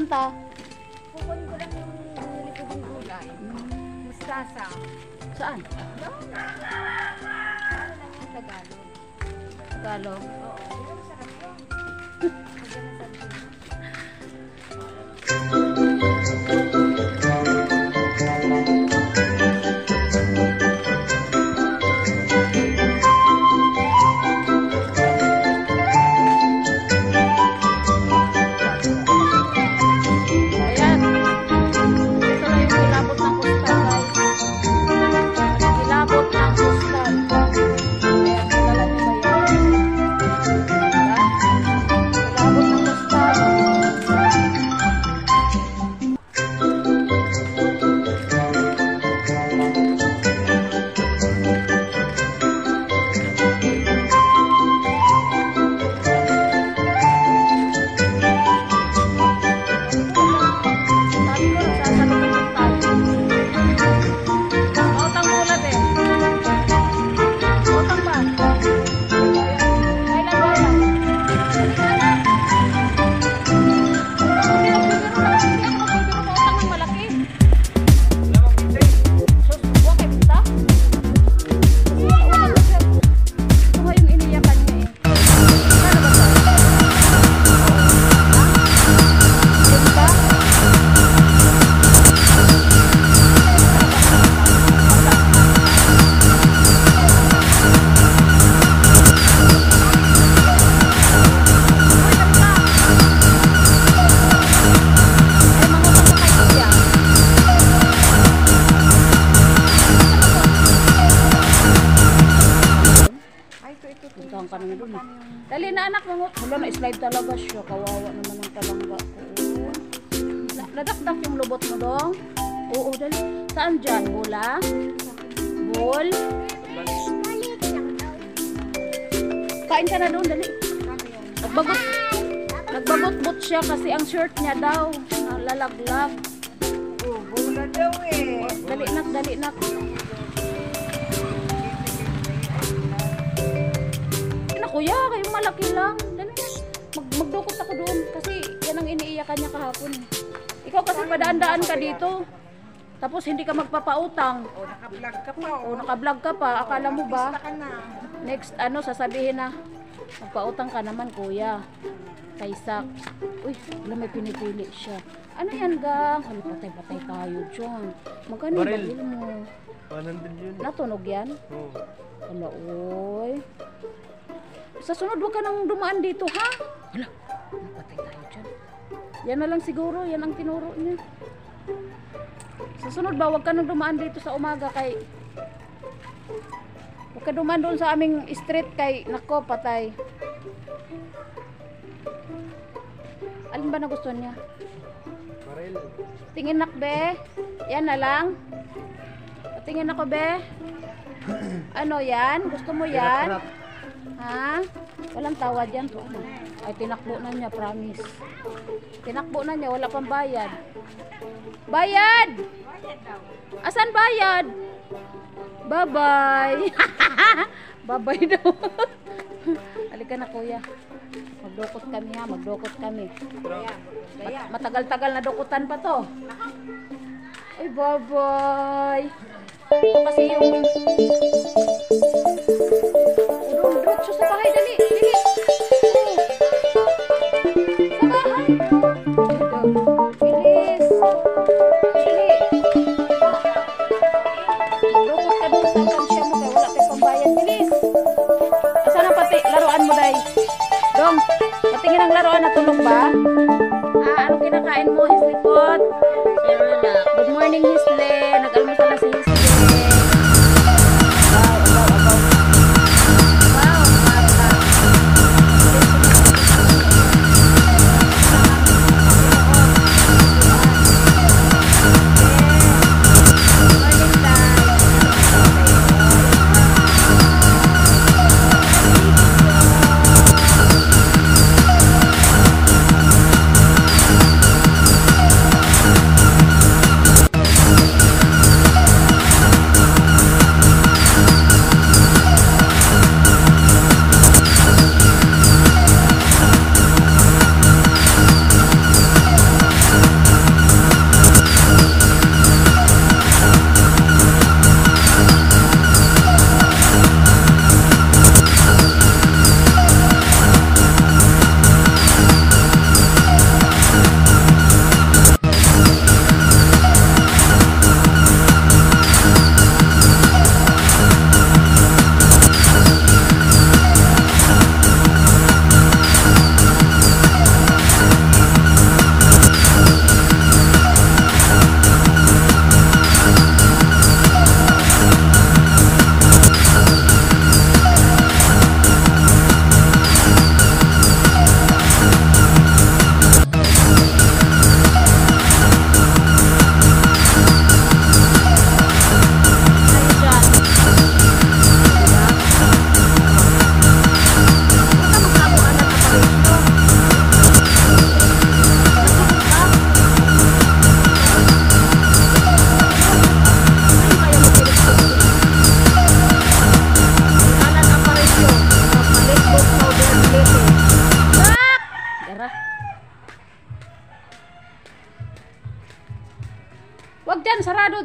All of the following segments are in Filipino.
pupunta? Kukunin ko lang yung binili ko ng gulay. Mustasa. Saan? Doon. Ano lang yung Tagalog? Tagalog? Oo. Puntahan ka naman doon. Ah. Dali na anak, mangot. Wala na slide talaga siya. Kawawa naman ang talangga ko. Nadakdak yung lubot mo dong. Oo, dali. Saan dyan? Bola? Ah? Ball? Kain ka na doon, dali. Nagbagot. Nagbagot-bot siya kasi ang shirt niya daw. Ah, lalaglag. Oh, bola daw eh. Dali nak, dali nak. Kuya, kayo malaki lang. Dali na. Mag magdukot ako doon kasi yan ang iniiyakan niya kahapon. Ikaw kasi padaan-daan ka dito. Tapos hindi ka magpapautang. Oh, naka-vlog ka pa. O Oh, naka-vlog ka pa, akala mo ba? Next, ano, sasabihin na, magpautang ka naman, kuya. Kay Sak. Uy, wala may pinipili siya. Ano yan, gang? Hala, patay-patay tayo dyan. Magkano yung Baril. mo? 100 yun. Natunog yan? Oo. Hala, uy. Sa sunod, huwag ka nang dumaan dito, ha? Hala, patay tayo dyan. Yan na lang siguro, yan ang tinuro niya. Sa sunod ba, huwag ka nang dumaan dito sa umaga kay... Huwag ka dumaan doon sa aming street kay... Nako, patay. Alin ba na gusto niya? Baril. Tingin nak, be. Yan na lang. Tingin ako, be. Ano yan? Gusto mo yan? Harap. Ha? Walang tawad yan. Ano? Ay, tinakbo na niya, promise. Tinakbo na niya, wala pang bayad. Bayad! Asan bayad? Bye-bye. Bye-bye daw. Halika na, kuya. Magdukot kami ha, magdukot kami. Mat- Matagal-tagal na dukutan pa to. Ay, bye-bye. Kasi yung... Dong, patingin ang laruan, natulog ba? Ah, ano kinakain mo, Hislipot? Good morning, Hisle. Nag-almusal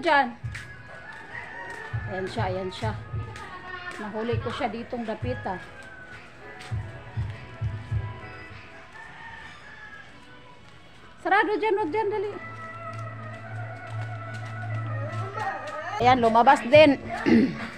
dyan. Ayan siya, ayan siya. Nahuli ko siya ditong dapita. Sarado dyan, huwag dyan, dali. Ayan, lumabas din.